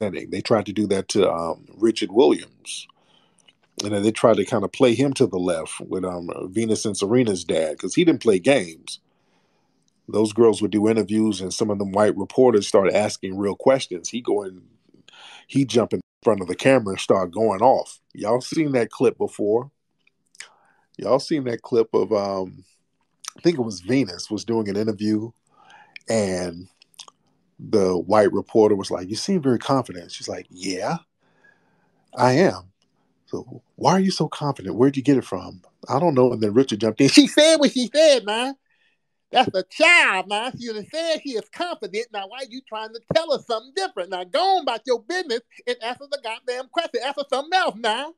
condescending. They tried to do that to um, Richard Williams. And then they tried to kind of play him to the left with um, Venus and Serena's dad because he didn't play games. Those girls would do interviews, and some of them white reporters started asking real questions. He going, he jump in front of the camera and start going off. Y'all seen that clip before? Y'all seen that clip of um, I think it was Venus was doing an interview, and the white reporter was like, "You seem very confident." She's like, "Yeah, I am." So why are you so confident? Where'd you get it from? I don't know. And then Richard jumped in. She said what she said, man. That's a child, man. She said she is confident. Now, why are you trying to tell her something different? Now, go on about your business and answer the goddamn question. Answer something else now.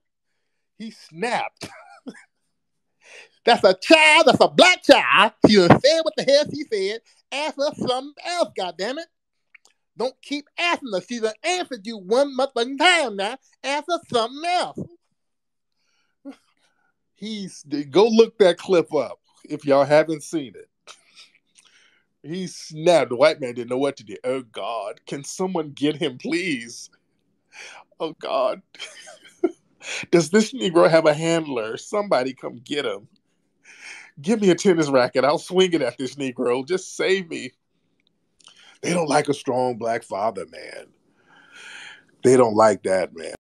He snapped. That's a child. That's a black child. She said what the hell she said. Ask her something else, goddammit. Don't keep asking her. She's answered you one motherfucking time now. Ask her something else. He's go look that clip up if y'all haven't seen it. He snapped. The white man didn't know what to do. Oh God, can someone get him, please? Oh God. Does this Negro have a handler? Somebody come get him. Give me a tennis racket. I'll swing it at this Negro. Just save me. They don't like a strong black father, man. They don't like that, man.